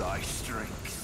thy strength.